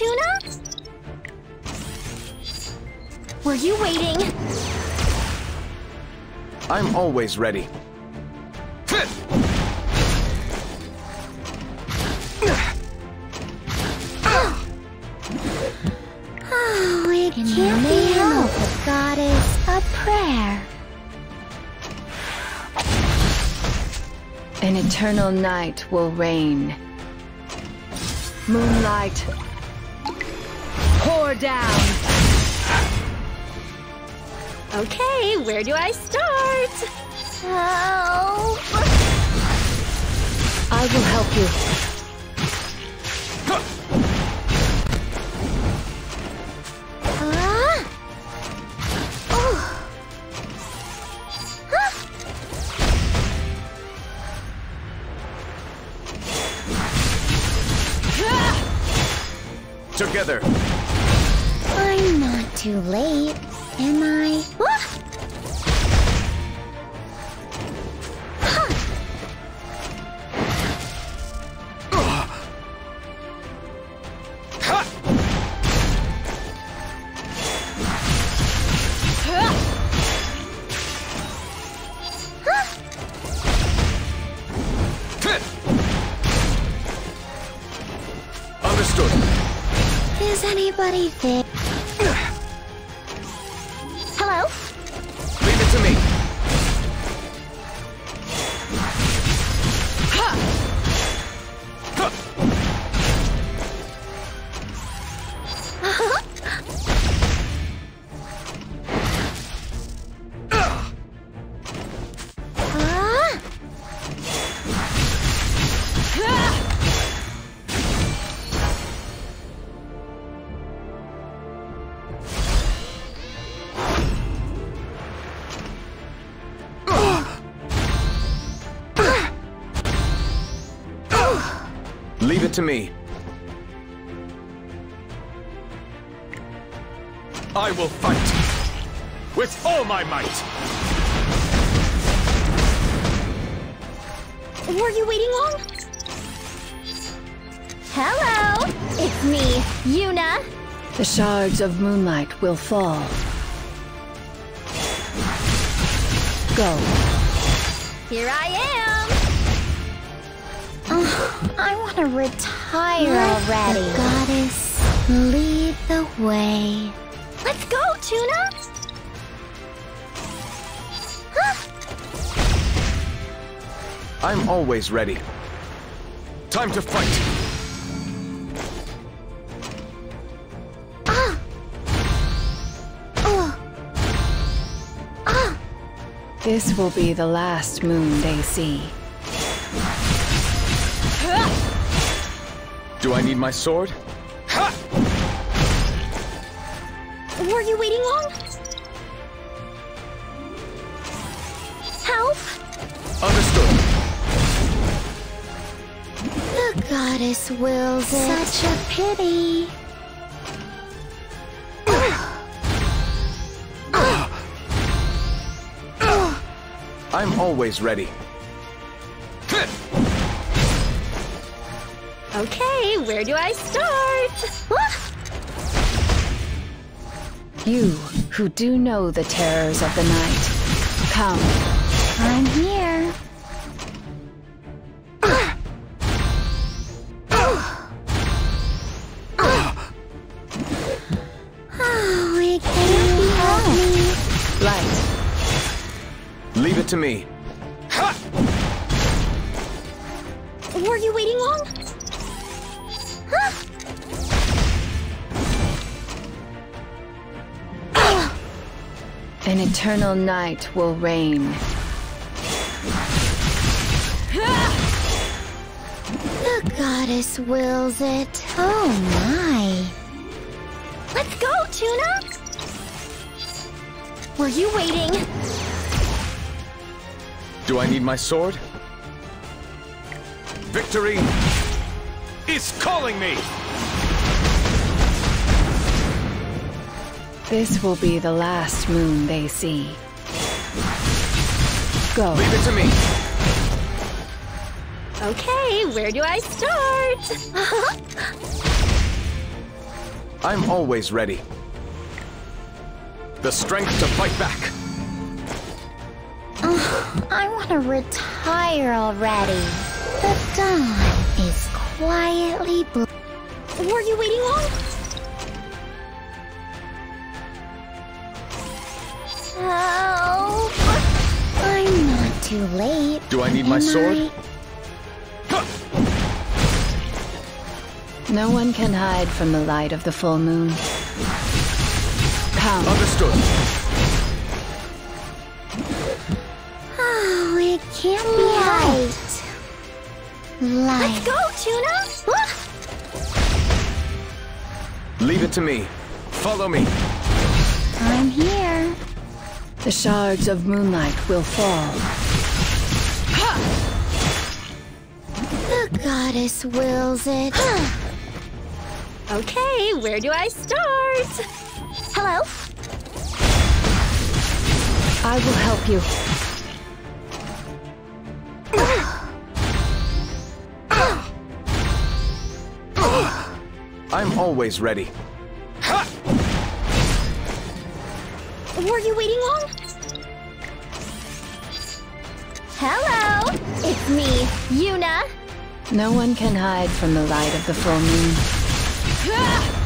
Tuna? Were you waiting? I'm always ready. Oh, it can't be helped. The goddess a prayer. An eternal night will reign. Moonlight, pour down. Okay, where do I start? Help! I will help you. Ah! Oh! Ah! Together. Too late, am I? Ah! Huh. Understood. Is anybody there? It to me. I will fight. With all my might. Were you waiting long? Hello! It's me, Yuna. The shards of moonlight will fall. Go. Here I am! I want to retire already. The goddess, lead the way. Let's go, Tuna! Huh? I'm always ready. Time to fight. Ah! Oh! Ah! This will be the last moon they see. Do I need my sword? Were you waiting long? Help! Understood. The goddess wills it. Such a pity. I'm always ready. Where do I start? Ah! You who do know the terrors of the night, come. I'm here. Oh, it can't be helped. Light. Leave it to me. Were you waiting long? An eternal night will reign. The goddess wills it. Oh my. Let's go, Tuna! Were you waiting? Do I need my sword? Victory is calling me! This will be the last moon they see. Go. Leave it to me. Okay, where do I start? I'm always ready. The strength to fight back. I want to retire already. The dawn is quietly bl- Were you waiting long? Help! I'm not too late. Do I need my sword? I? No one can hide from the light of the full moon. Come. Understood. Oh, it can't be right. Light. Let's go, Tuna! Ah. Leave it to me. Follow me. I'm here. The shards of moonlight will fall. The goddess wills it. Okay, where do I start? Hello? I will help you. I'm always ready. Were you waiting long? Hello! It's me, Yuna. No one can hide from the light of the full moon.